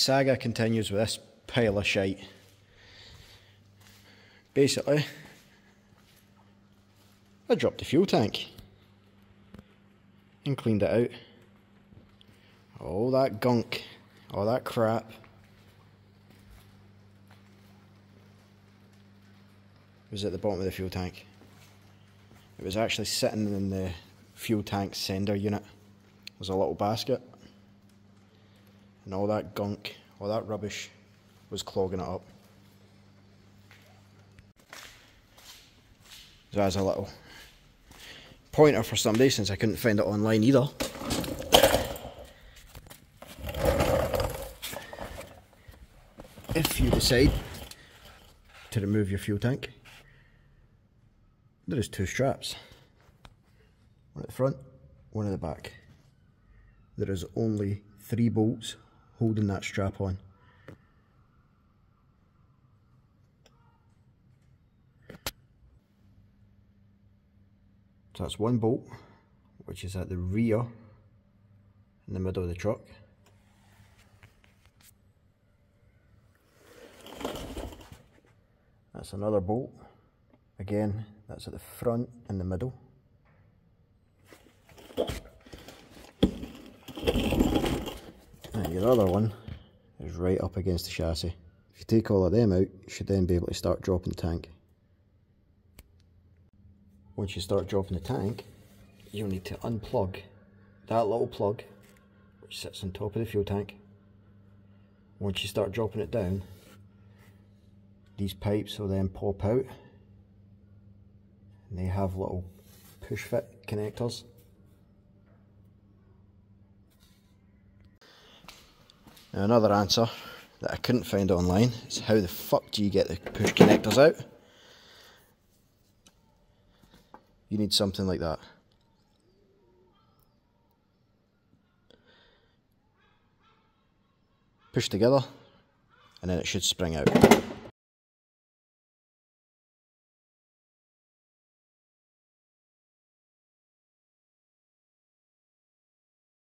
saga continues with this pile of shite. Basically, I dropped the fuel tank and cleaned it out. All that gunk, all that crap was at the bottom of the fuel tank. It was actually sitting in the fuel tank sender unit. There's a little basket and all that gunk, all that rubbish was clogging it up. So as a little pointer for somebody since I couldn't find it online either. If you decide to remove your fuel tank, there is two straps. One at the front, one at the back. There is only three bolts holding that strap on. So that's one bolt, which is at the rear, in the middle of the truck. That's another bolt. Again, that's at the front in the middle. Your other one is right up against the chassis. If you take all of them out, you should then be able to start dropping the tank. Once you start dropping the tank, you'll need to unplug that little plug which sits on top of the fuel tank. Once you start dropping it down, these pipes will then pop out and they have little push fit connectors. Now another answer that I couldn't find online is how the fuck do you get the push connectors out? You need something like that. Push together and then it should spring out.